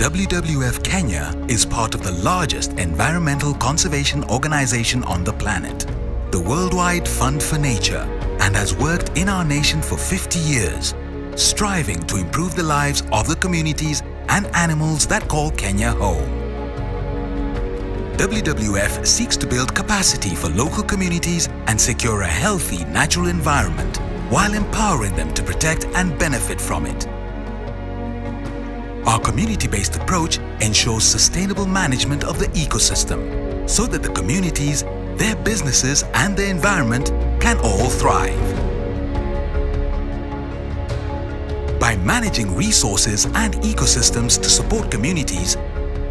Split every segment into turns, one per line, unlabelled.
WWF Kenya is part of the largest environmental conservation organization on the planet, the World Wide Fund for Nature, and has worked in our nation for 50 years, striving to improve the lives of the communities and animals that call Kenya home. WWF seeks to build capacity for local communities and secure a healthy natural environment while empowering them to protect and benefit from it. Our community-based approach ensures sustainable management of the ecosystem so that the communities, their businesses and the environment can all thrive. By managing resources and ecosystems to support communities,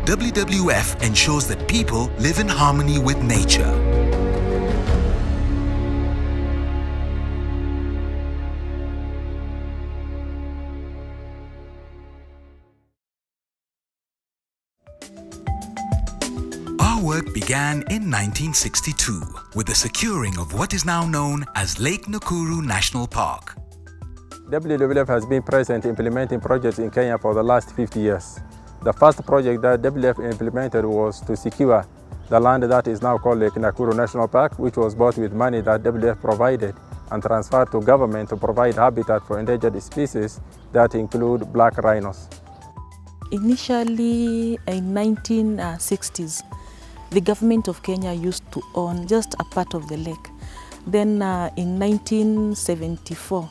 WWF ensures that people live in harmony with nature. Work began in 1962 with the securing of what is now known as Lake Nakuru National Park.
WWF has been present implementing projects in Kenya for the last 50 years. The first project that WWF implemented was to secure the land that is now called Lake Nakuru National Park, which was bought with money that WWF provided and transferred to government to provide habitat for endangered species that include black rhinos.
Initially in 1960s, the government of Kenya used to own just a part of the lake. Then uh, in 1974,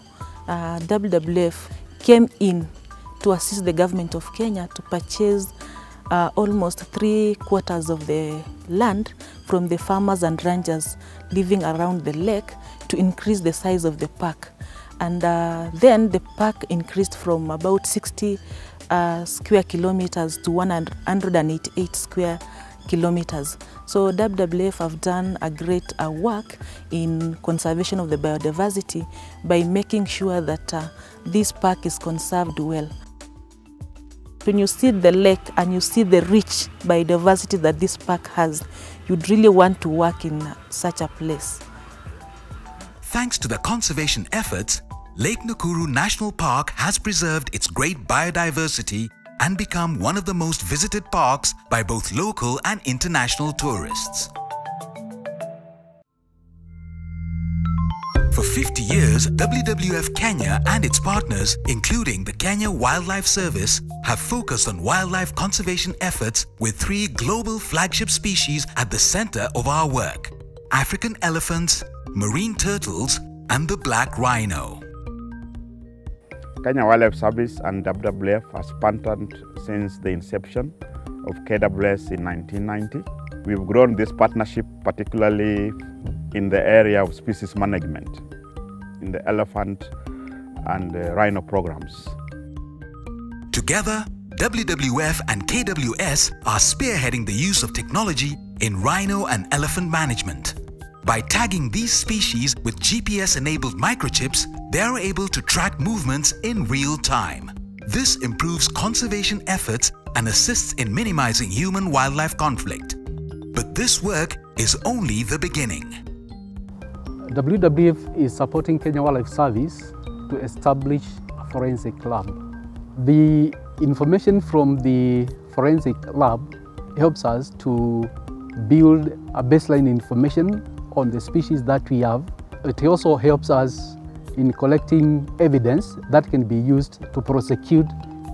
uh, WWF came in to assist the government of Kenya to purchase uh, almost three quarters of the land from the farmers and ranchers living around the lake to increase the size of the park. And uh, then the park increased from about 60 uh, square kilometers to 188 square kilometers. So WWF have done a great uh, work in conservation of the biodiversity by making sure that uh, this park is conserved well. When you see the lake and you see the rich biodiversity that this park has, you'd really want to work in such a place.
Thanks to the conservation efforts, Lake Nakuru National Park has preserved its great biodiversity and become one of the most visited parks by both local and international tourists. For 50 years, WWF Kenya and its partners, including the Kenya Wildlife Service, have focused on wildlife conservation efforts with three global flagship species at the center of our work. African elephants, marine turtles, and the black rhino.
Kenya Wildlife Service and WWF has partnered since the inception of KWS in 1990. We've grown this partnership particularly in the area of species management, in the elephant and the rhino programs.
Together, WWF and KWS are spearheading the use of technology in rhino and elephant management. By tagging these species with GPS-enabled microchips, they are able to track movements in real time. This improves conservation efforts and assists in minimizing human-wildlife conflict. But this work is only the beginning.
WWF is supporting Kenya Wildlife Service to establish a forensic lab. The information from the forensic lab helps us to build a baseline information on the species that we have. It also helps us in collecting evidence that can be used to prosecute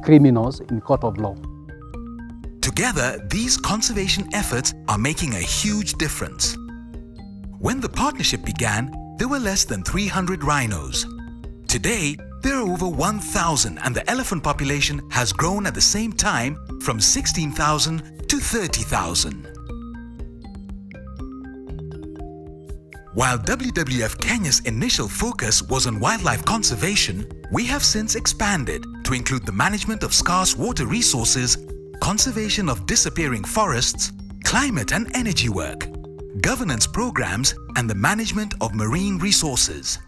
criminals in court of law.
Together, these conservation efforts are making a huge difference. When the partnership began, there were less than 300 rhinos. Today, there are over 1,000 and the elephant population has grown at the same time from 16,000 to 30,000. While WWF Kenya's initial focus was on wildlife conservation, we have since expanded to include the management of scarce water resources, conservation of disappearing forests, climate and energy work, governance programs, and the management of marine resources.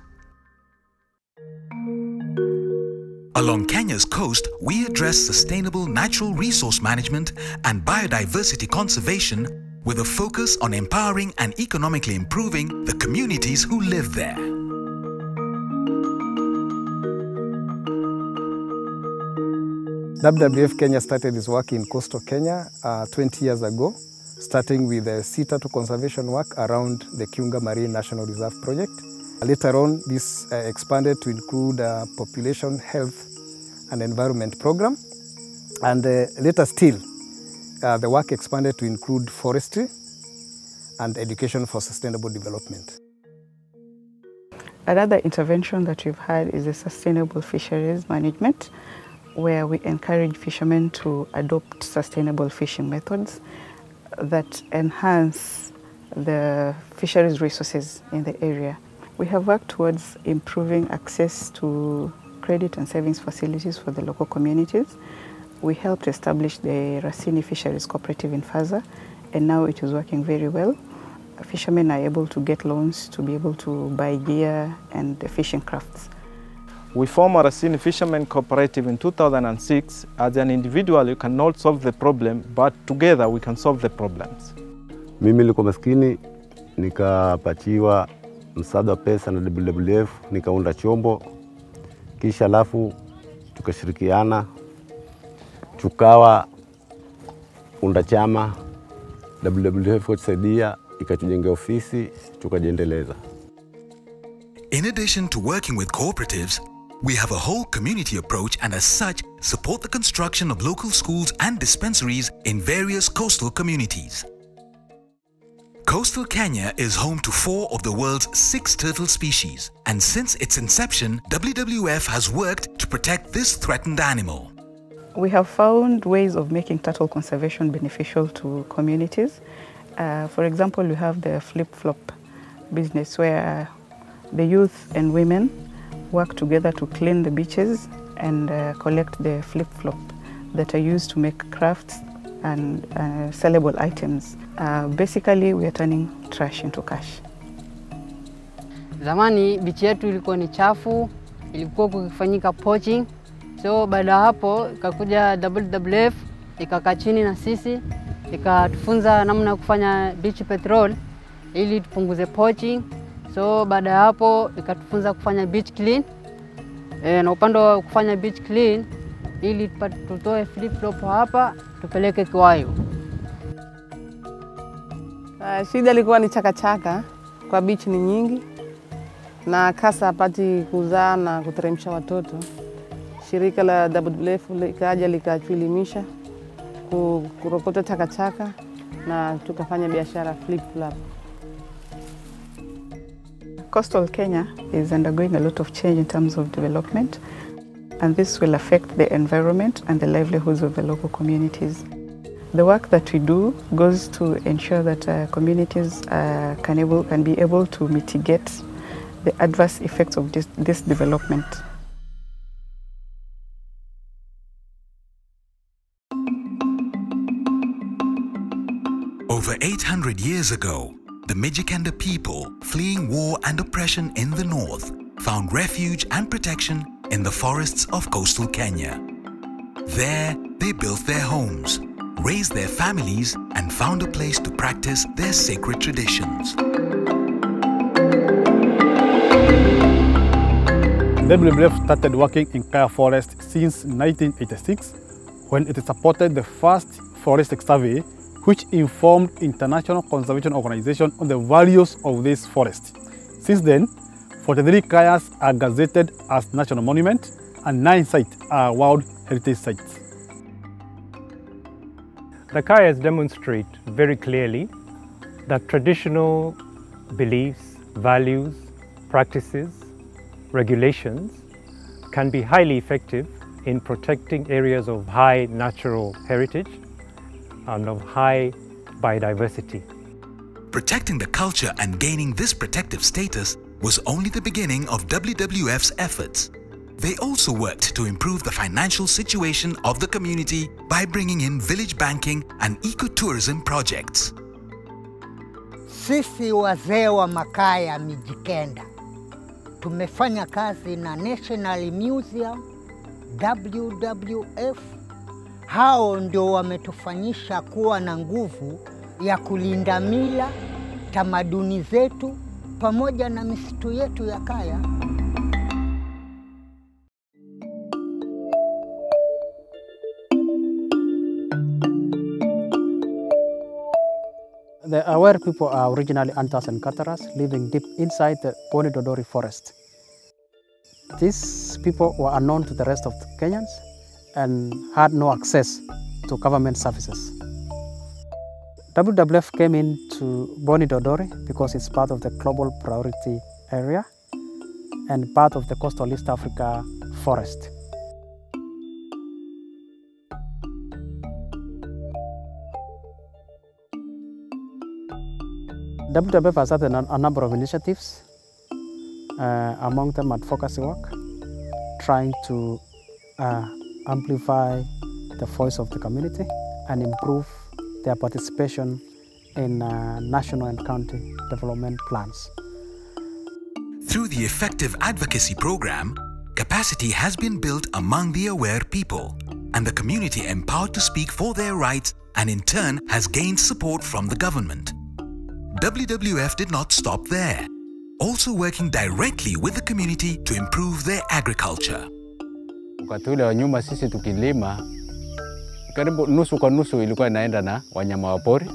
Along Kenya's coast, we address sustainable natural resource management and biodiversity conservation with a focus on empowering and economically improving the communities who live there.
WWF Kenya started its work in coastal Kenya uh, 20 years ago, starting with the turtle conservation work around the Kiunga Marine National Reserve project. Later on, this uh, expanded to include a population health and environment program. And uh, later still, uh, the work expanded to include forestry and education for sustainable development.
Another intervention that we've had is the sustainable fisheries management, where we encourage fishermen to adopt sustainable fishing methods that enhance the fisheries resources in the area. We have worked towards improving access to credit and savings facilities for the local communities. We helped establish the Rasini Fisheries Cooperative in Faza, and now it is working very well. Fishermen are able to get loans to be able to buy gear and the fishing crafts.
We formed a Racine Fishermen Cooperative in 2006. As an individual, you cannot solve the problem, but together we can solve the problems.
Mimi nilikuwa maskini, nikapatiwa msaada wa pesa na WWF, nikaunda chombo, kisha alafu tukashirikiana, tukawa unda chama, WWF ikatujengea ofisi, tukajiendeleza.
In addition to working with cooperatives, we have a whole community approach and as such support the construction of local schools and dispensaries in various coastal communities. Coastal Kenya is home to four of the world's six turtle species, and since its inception, WWF has worked to protect this threatened animal.
We have found ways of making turtle conservation beneficial to communities. Uh, for example, we have the flip-flop business where the youth and women work together to clean the beaches and uh, collect the flip-flop that are used to make crafts and uh, sellable items. Uh, basically, we are turning trash into cash.
Zamani bichi yetu ilikuwa ni chafu, ilikuwa kukifanyika poaching. So baada ya hapo ikakuja WWF ikakaa chini na sisi ikatufunza namna ya kufanya beach patrol ili tupunguze poaching. So baada ya hapo ikatufunza kufanya beach clean. E, na upande wa kufanya beach clean ili tutoe flip flop hapa tupeleke Kiwayo.
Uh, shida ilikuwa ni chakachaka kwa beach ni nyingi na kasa hapati kuzaa na kuteremsha watoto. Shirika la WWF likaja likatuelimisha kurokota takataka na tukafanya biashara flip flop.
Coastal Kenya is undergoing a lot of change in terms of development, and this will affect the environment and the livelihoods of the local communities. The work that we do goes to ensure that uh, communities uh, can, able, can be able to mitigate the adverse effects of this, this development.
800 years ago, the Mijikenda people, fleeing war and oppression in the north, found refuge and protection in the forests of coastal Kenya. There, they built their homes, raised their families, and found a place to practice their sacred traditions.
WWF started working in Kaya Forest since 1986 when it supported the first forest survey which informed international conservation organization on the values of this forest. Since then, 43 kayas are gazetted as national monument and 9 sites are World Heritage Sites.
The Kayas demonstrate very clearly that traditional beliefs, values, practices, regulations can be highly effective in protecting areas of high natural heritage and of high biodiversity.
Protecting the culture and gaining this protective status was only the beginning of WWF's efforts. They also worked to improve the financial situation of the community by bringing in village banking and ecotourism projects.
Sisi wazee wa Makaya Mijikenda tumefanya kazi na National Museum, WWF. hao ndio wametufanyisha kuwa na nguvu ya kulinda mila, tamaduni zetu pamoja na misitu yetu ya kaya.
The Awer people are originally Antas and Kataras living deep inside the Boni Dodori forest. These people were unknown to the rest of the Kenyans and had no access to government services. WWF came into Boni Dodori because it's part of the global priority area and part of the coastal East Africa forest. WWF has had a, number of initiatives, uh, among them advocacy work, trying to uh, amplify the voice of the community and improve their participation in uh, national and county development plans.
Through the effective advocacy program, capacity has been built among the Awer people and the community empowered to speak for their rights and in turn has gained support from the government. WWF did not stop there, also working directly with the community to improve their agriculture.
Wakati ule wa nyuma sisi tukilima karibu nusu kwa nusu ilikuwa inaenda na wanyama wa pori,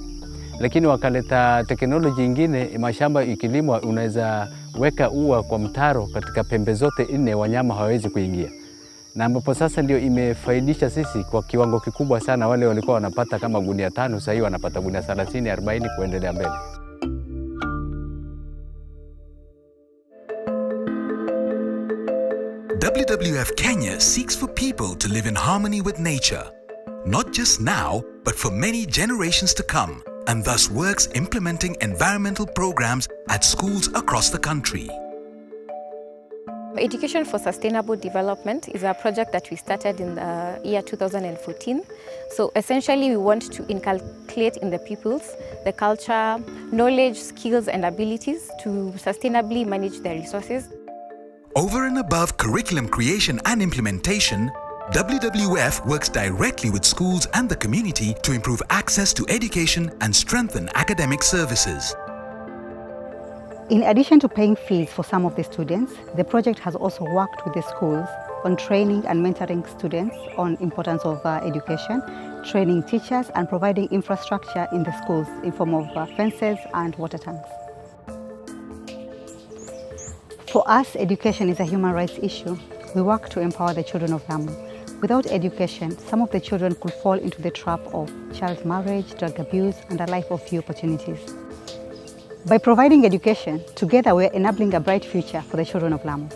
lakini wakaleta teknoloji ingine, mashamba ikilimwa, unaweza weka ua kwa mtaro katika pembe zote nne, wanyama hawawezi kuingia, na ambapo sasa ndio imefaidisha sisi kwa kiwango kikubwa sana. Wale walikuwa wanapata kama gunia tano, sasa hivi wanapata gunia 30, 40 kuendelea mbele.
WWF Kenya seeks for people to live in harmony with nature, not just now, but for many generations to come, and thus works implementing environmental programs at schools across the country.
Education for Sustainable Development is a project that we started in the year 2014. So essentially we want to inculcate in the pupils the culture, knowledge, skills and abilities to sustainably manage their resources.
Over and above curriculum creation and implementation, WWF works directly with schools and the community to improve access to education and strengthen academic services.
In addition to paying fees for some of the students, the project has also worked with the schools on training and mentoring students on importance of uh, education, training teachers and providing infrastructure in the schools in form of uh, fences and water tanks. For us, education is a human rights issue. We work to empower the children of Lamu. Without education, some of the children could fall into the trap of child marriage, drug abuse, and a life of few opportunities. By providing education, together we are enabling a bright future for the children of Lamu.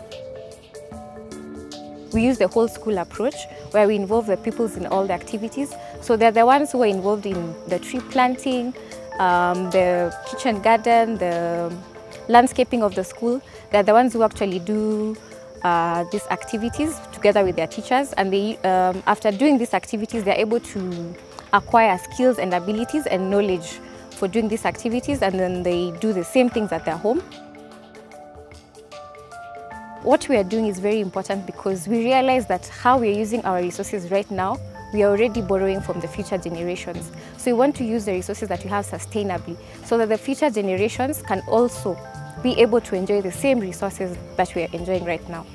We use the whole school approach where we involve the pupils in all the activities. So they're the ones who are involved in the tree planting, um, the kitchen garden, the landscaping of the school. They're the ones who actually do uh, these activities together with their teachers. And they, um, after doing these activities, they're able to acquire skills and abilities and knowledge for doing these activities and then they do the same things at their home. What we are doing is very important because we realize that how we are using our resources right now, we are already borrowing from the future generations. So we want to use the resources that we have sustainably so that the future generations can also be able to enjoy the same resources that we are enjoying right now.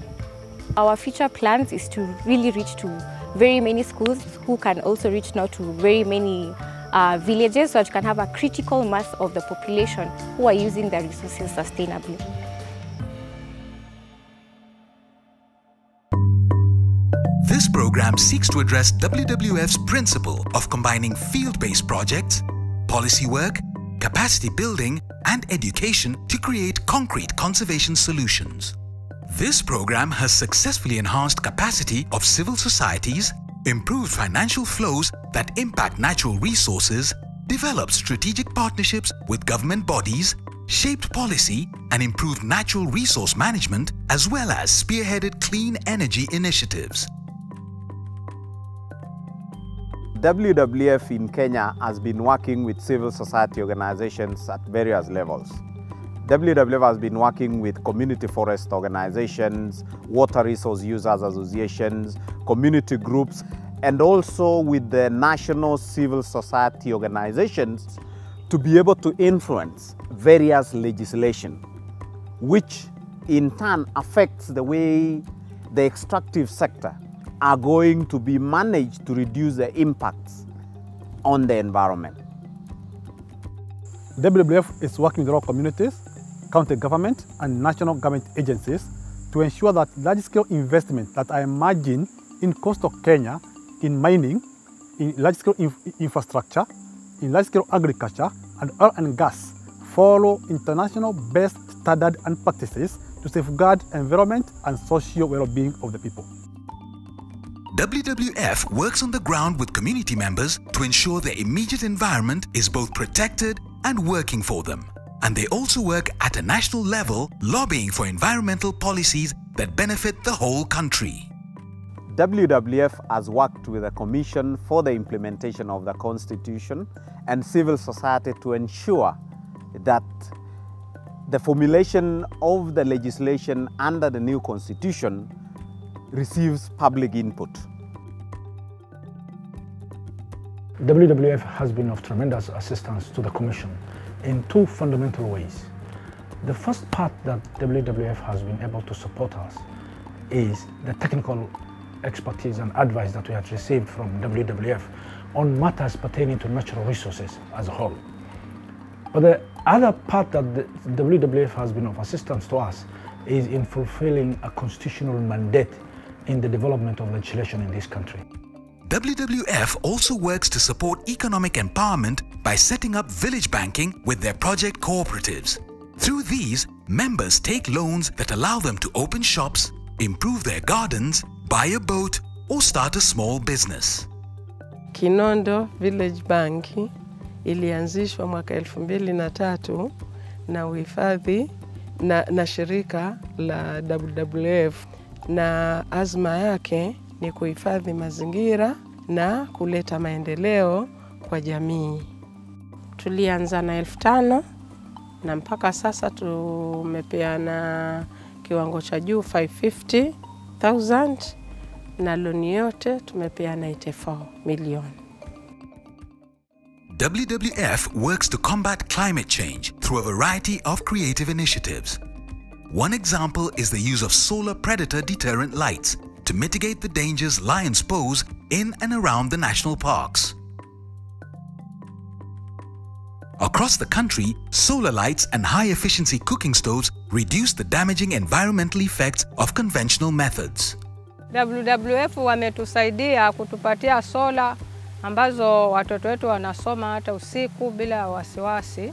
Our future plans is to really reach to very many schools who can also reach now to very many uh, villages so that you can have a critical mass of the population who are using their resources sustainably.
Program seeks to address WWF's principle of combining field-based projects, policy work, capacity building, and education to create concrete conservation solutions. This program has successfully enhanced capacity of civil societies, improved financial flows that impact natural resources, developed strategic partnerships with government bodies, shaped policy and improved natural resource management as well as spearheaded clean energy initiatives.
WWF in Kenya has been working with civil society organizations at various levels. WWF has been working with community forest organizations, water resource users associations, community groups, and also with the national civil society organizations to be able to influence various legislation, which in turn affects the way the extractive sector are going to be managed to reduce the impacts on the environment.
WWF is working with local communities, county government, and national government agencies to ensure that large-scale investments that are emerging in coastal Kenya in mining, in large-scale inf infrastructure, in large-scale agriculture, and oil and gas follow international best standards and practices to safeguard environment and social well-being of the people.
WWF works on the ground with community members to ensure their immediate environment is both protected and working for them. And they also work at a national level lobbying for environmental policies that benefit the whole country.
WWF has worked with the Commission for the implementation of the Constitution and civil society to ensure that the formulation of the legislation under the new Constitution receives public input.
WWF has been of tremendous assistance to the Commission in two fundamental ways. The first part that WWF has been able to support us is the technical expertise and advice that we have received from WWF on matters pertaining to natural resources as a whole. But the other part that the WWF has been of assistance to us is in fulfilling a constitutional mandate in the development of legislation in this country.
WWF also works to support economic empowerment by setting up village banking with their project cooperatives. Through these, members take loans that allow them to open shops, improve their gardens, buy a boat, or start a small business.
Kinondo Village Bank ilianzishwa mwaka elfu mbili na tatu na uhifadhi na, na shirika la WWF na azma yake ni kuhifadhi mazingira na kuleta maendeleo kwa jamii. Tulianza na elfu tano na mpaka sasa tumepeana kiwango cha juu 550,000 na loni yote tumepeana 84 milioni.
WWF works to combat climate change through a variety of creative initiatives. One example is the use of solar predator deterrent lights to mitigate the dangers lions pose in and around the national parks. Across the country, solar lights and high-efficiency cooking stoves reduce the damaging environmental effects of conventional methods.
WWF wametusaidia kutupatia sola ambazo watoto wetu wanasoma hata usiku bila wasiwasi,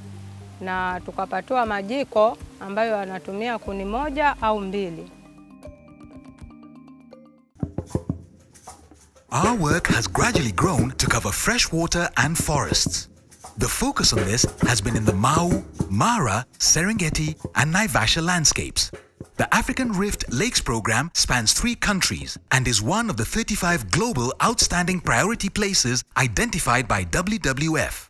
na tukapatiwa majiko ambayo kuni moja au mbili.
Our work has gradually grown to cover freshwater and forests. The focus on this has been in the Mau, Mara, Serengeti, and Naivasha landscapes. The African Rift Lakes program spans three countries and is one of the 35 global outstanding priority places identified by WWF.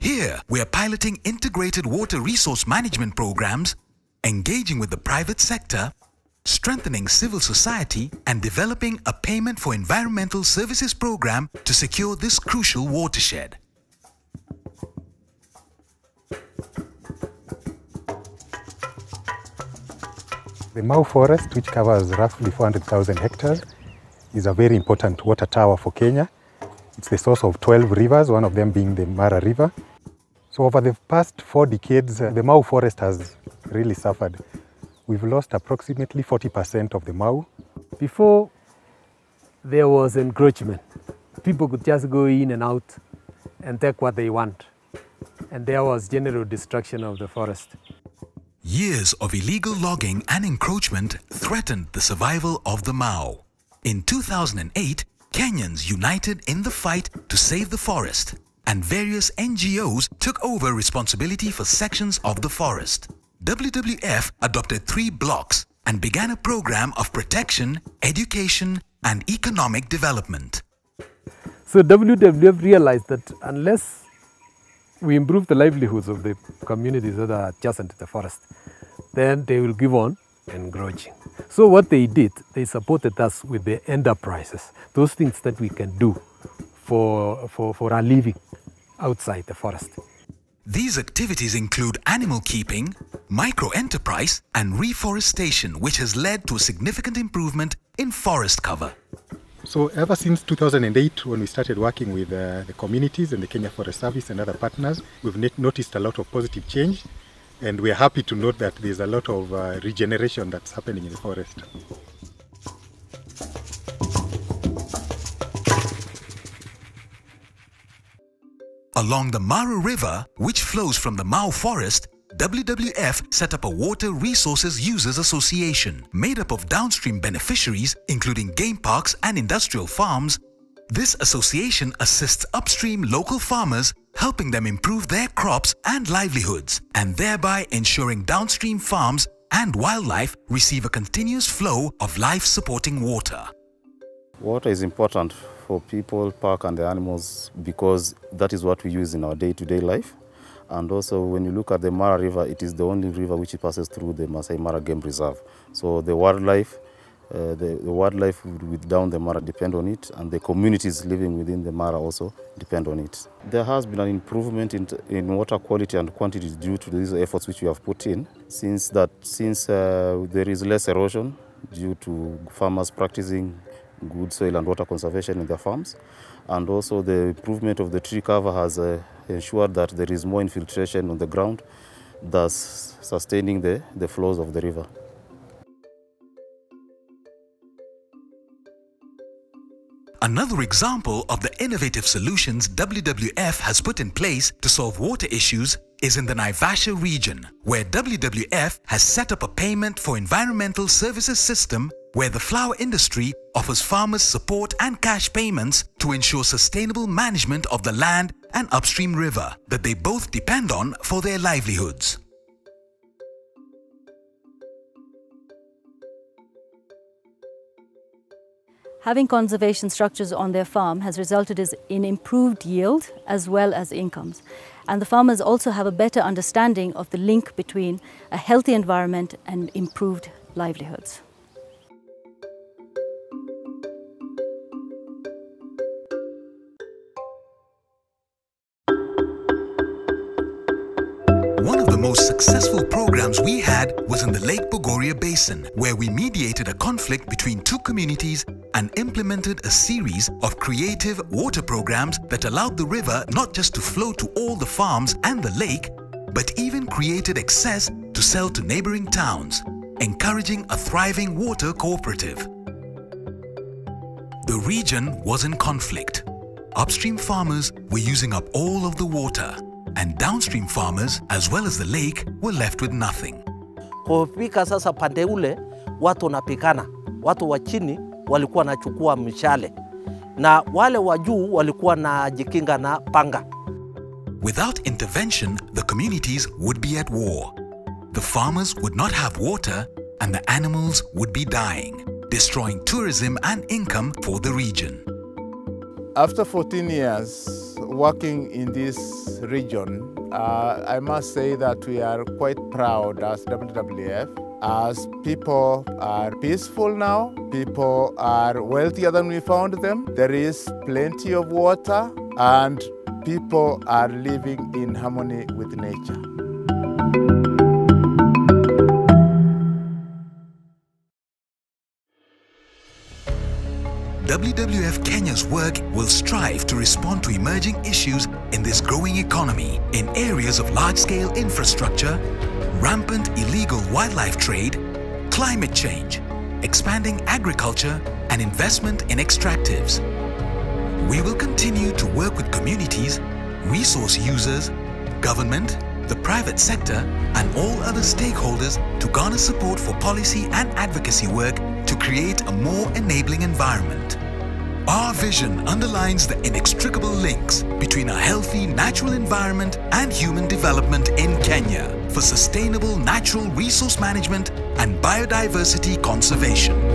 Here, we are piloting integrated water resource management programs, engaging with the private sector, strengthening civil society, and developing a payment for environmental services program to secure this crucial watershed.
The Mau Forest, which covers roughly 400,000 hectares, is a very important water tower for Kenya. It's the source of 12 rivers, one of them being the Mara River. So over the past four decades, uh, the Mau Forest has really suffered. We've lost approximately 40% of the Mau.
Before, there was encroachment. People could just go in and out and take what they want. And there was general destruction of the forest.
Years of illegal logging and encroachment threatened the survival of the Mau. In 2008, Kenyans united in the fight to save the forest, and various NGOs took over responsibility for sections of the forest. WWF adopted three blocks and began a program of protection, education, and economic development.
So WWF realized that unless we improve the livelihoods of the communities that are adjacent to the forest, then they will give on and encroaching. So what they did, they supported us with the enterprises, those things that we can do for, for, for our living outside the forest.
These activities include animal keeping, micro-enterprise and reforestation which has led to a significant improvement in forest cover.
So ever since 2008, when we started working with uh, the communities and the Kenya Forest Service and other partners, we've net- noticed a lot of positive change, and we are happy to note that there's a lot of uh, regeneration that's happening in the forest.
Along the Mara River, which flows from the Mau Forest, WWF set up a Water Resources Users Association made up of downstream beneficiaries, including game parks and industrial farms. This association assists upstream local farmers, helping them improve their crops and livelihoods, and thereby ensuring downstream farms and wildlife receive a continuous flow of life supporting water.
Water is important for people, park, and the animals because that is what we use in our day to day life. And also, when you look at the Mara River, it is the only river which passes through the Masai Mara Game Reserve. So the wildlife, uh, the, the wildlife with down the Mara depend on it, and the communities living within the Mara also depend on it. There has been an improvement in, in water quality and quantity due to these efforts which we have put in. Since that, since uh, there is less erosion due to farmers practicing good soil and water conservation in their farms, and also the improvement of the tree cover has uh, ensured that there is more infiltration on the ground, thus sustaining the, the flows of the river.
Another example of the innovative solutions WWF has put in place to solve water issues is in the Naivasha region, where WWF has set up a payment for environmental services system where the flower industry offers farmers support and cash payments to ensure sustainable management of the land and upstream river that they both depend on for their livelihoods.
Having conservation structures on their farm has resulted in improved yield as well as incomes. And the farmers also have a better understanding of the link between a healthy environment and improved livelihoods.
Most successful programs we had was in the Lake Bogoria Basin, where we mediated a conflict between two communities and implemented a series of creative water programs that allowed the river not just to flow to all the farms and the lake, but even created excess to sell to neighboring towns, encouraging a thriving water cooperative. The region was in conflict. Upstream farmers were using up all of the water, and downstream farmers, as well as the lake, were left with nothing.
Kufika sasa pande ule watu wanapikana, watu wa chini walikuwa wanachukua mishale na wale wa juu walikuwa najikinga na panga.
Without intervention, the communities would be at war. The farmers would not have water, and the animals would be dying, destroying tourism and income for the region.
After 14 years working in this region, uh, I must say that we are quite proud as WWF as people are peaceful now, people are wealthier than we found them, there is plenty of water, and people are living in harmony with nature.
WWF Kenya's work will strive to respond to emerging issues in this growing economy in areas of large-scale infrastructure, rampant illegal wildlife trade, climate change, expanding agriculture, and investment in extractives. We will continue to work with communities, resource users, government, the private sector, and all other stakeholders to garner support for policy and advocacy work to create a more enabling environment. Our vision underlines the inextricable links between a healthy natural environment and human development in Kenya for sustainable natural resource management and biodiversity conservation.